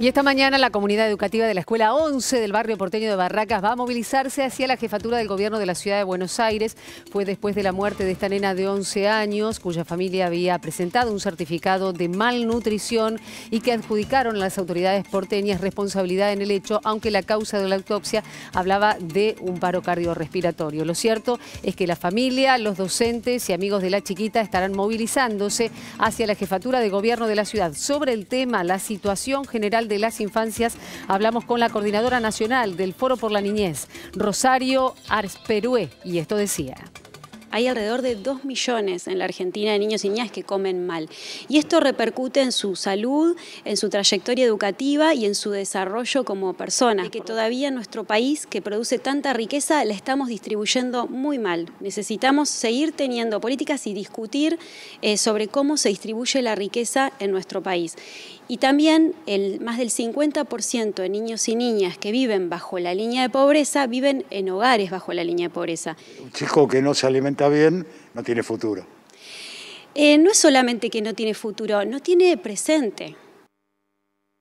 Y esta mañana la comunidad educativa de la Escuela 11 del barrio porteño de Barracas va a movilizarse hacia la jefatura del gobierno de la ciudad de Buenos Aires. Fue después de la muerte de esta nena de 11 años, cuya familia había presentado un certificado de malnutrición y que adjudicaron a las autoridades porteñas responsabilidad en el hecho, aunque la causa de la autopsia hablaba de un paro cardiorrespiratorio. Lo cierto es que la familia, los docentes y amigos de la chiquita estarán movilizándose hacia la jefatura de gobierno de la ciudad. Sobre el tema, la situación general de las Infancias, hablamos con la coordinadora nacional del Foro por la Niñez, Rosario Arsperué, y esto decía. Hay alrededor de 2 millones en la Argentina de niños y niñas que comen mal. Y esto repercute en su salud, en su trayectoria educativa y en su desarrollo como persona. Que todavía nuestro país, que produce tanta riqueza, la estamos distribuyendo muy mal. Necesitamos seguir teniendo políticas y discutir eh, sobre cómo se distribuye la riqueza en nuestro país. Y también el, más del 50% de niños y niñas que viven bajo la línea de pobreza viven en hogares bajo la línea de pobreza. Un chico que no se alimenta bien no tiene futuro. Eh, no es solamente que no tiene futuro, no tiene presente.